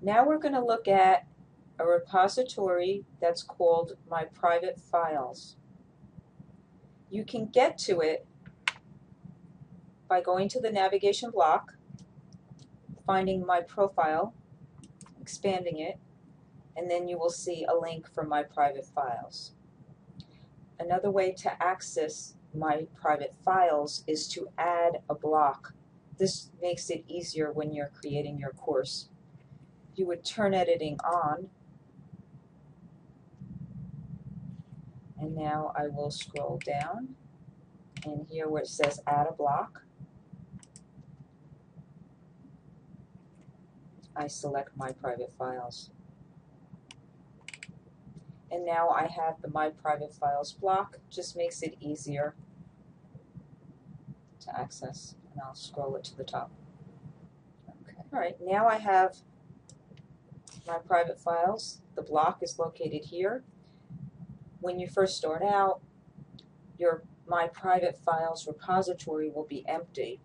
Now we're going to look at a repository that's called My Private Files. You can get to it by going to the navigation block, finding My Profile, expanding it, and then you will see a link for My Private Files. Another way to access My Private Files is to add a block. This makes it easier when you're creating your course you would turn editing on. And now I will scroll down and here where it says add a block, I select my private files. And now I have the My Private Files block, just makes it easier to access. And I'll scroll it to the top. Okay. All right, now I have my private files. The block is located here. When you first start out, your My Private Files repository will be empty.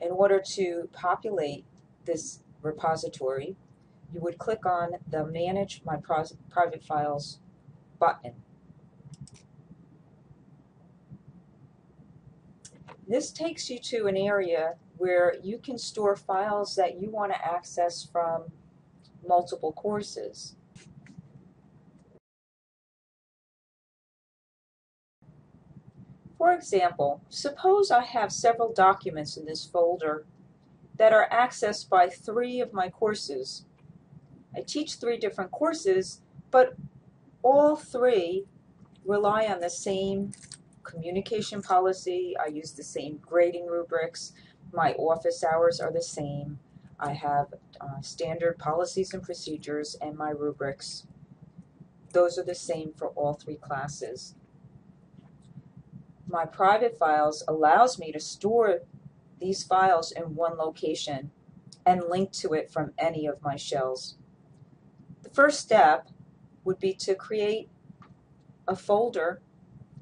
In order to populate this repository, you would click on the Manage My Private Files button. This takes you to an area where you can store files that you want to access from multiple courses. For example, suppose I have several documents in this folder that are accessed by three of my courses. I teach three different courses, but all three rely on the same communication policy. I use the same grading rubrics. My office hours are the same. I have uh, standard policies and procedures and my rubrics. Those are the same for all three classes. My private files allows me to store these files in one location and link to it from any of my shells. The first step would be to create a folder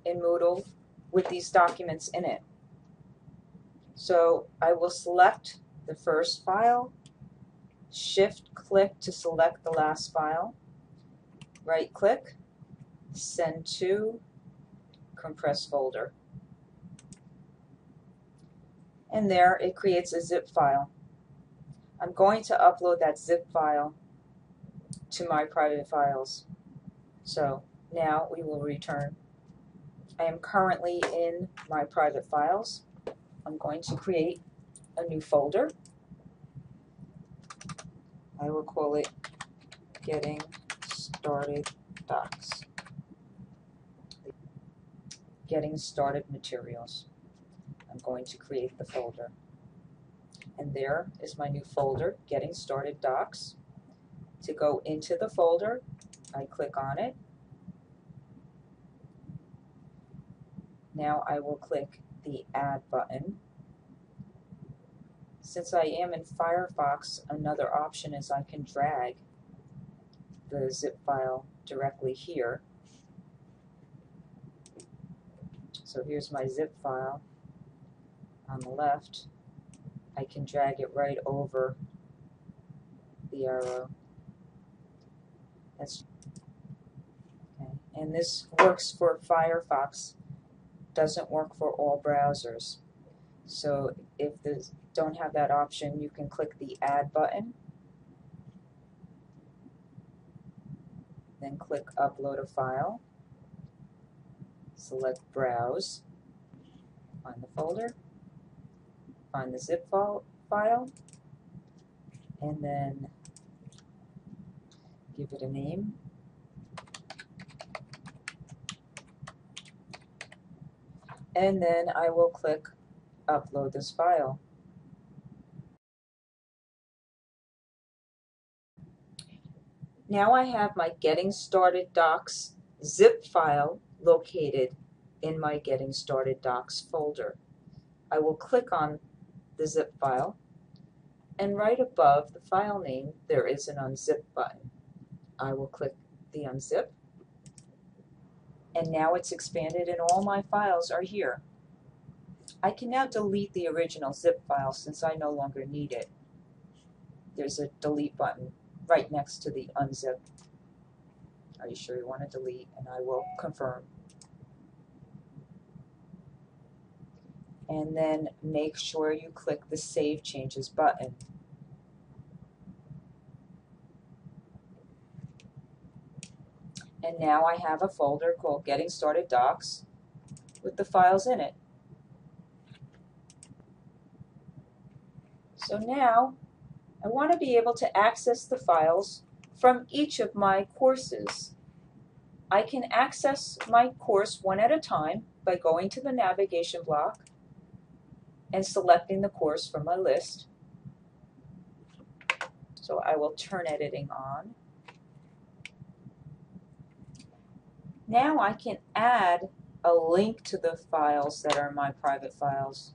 in Moodle with these documents in it. So I will select the first file, shift click to select the last file, right click, send to, compress folder. And there it creates a zip file. I'm going to upload that zip file to my private files. So now we will return. I am currently in my private files. I'm going to create a new folder. I will call it Getting Started Docs. Getting Started Materials. I'm going to create the folder. And there is my new folder, Getting Started Docs. To go into the folder, I click on it. Now I will click the Add button. Since I am in Firefox, another option is I can drag the zip file directly here. So here's my zip file on the left. I can drag it right over the arrow. That's okay. And this works for Firefox doesn't work for all browsers. So if you don't have that option, you can click the Add button, then click Upload a File, select Browse, find the folder, find the zip file, and then give it a name. And then I will click upload this file. Now I have my Getting Started Docs zip file located in my Getting Started Docs folder. I will click on the zip file and right above the file name there is an unzip button. I will click the unzip and now it's expanded and all my files are here. I can now delete the original zip file since I no longer need it. there's a delete button right next to the unzip. Are you sure you want to delete? And I will confirm. And then make sure you click the Save Changes button. And now I have a folder called Getting Started Docs with the files in it. So now I want to be able to access the files from each of my courses. I can access my course one at a time by going to the navigation block and selecting the course from my list. So I will turn editing on. Now I can add a link to the files that are my private files.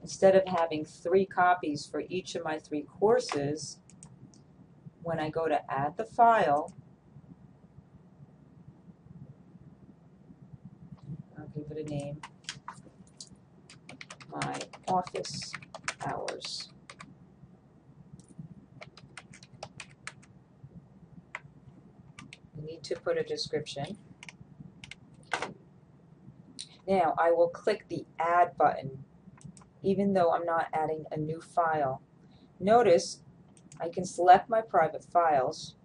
Instead of having three copies for each of my three courses, when I go to add the file, I'll give it a name, my office hours. We need to put a description. Now I will click the Add button even though I'm not adding a new file. Notice I can select my private files.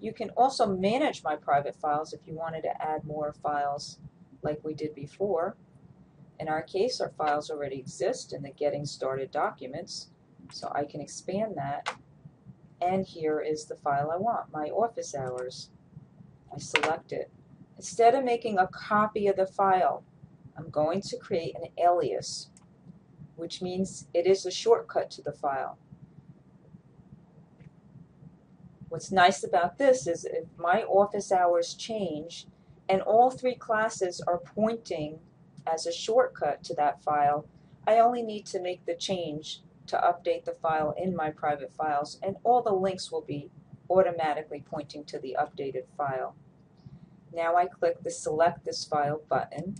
You can also manage my private files if you wanted to add more files like we did before. In our case, our files already exist in the Getting Started documents, so I can expand that. And here is the file I want, my office hours. I select it. Instead of making a copy of the file, I'm going to create an alias which means it is a shortcut to the file. What's nice about this is if my office hours change and all three classes are pointing as a shortcut to that file, I only need to make the change to update the file in my private files and all the links will be automatically pointing to the updated file. Now I click the select this file button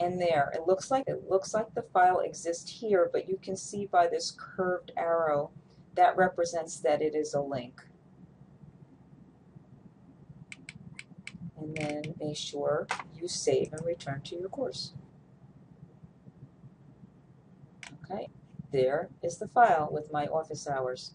and there. It looks like it looks like the file exists here, but you can see by this curved arrow that represents that it is a link. And then make sure you save and return to your course. Okay, there is the file with my office hours.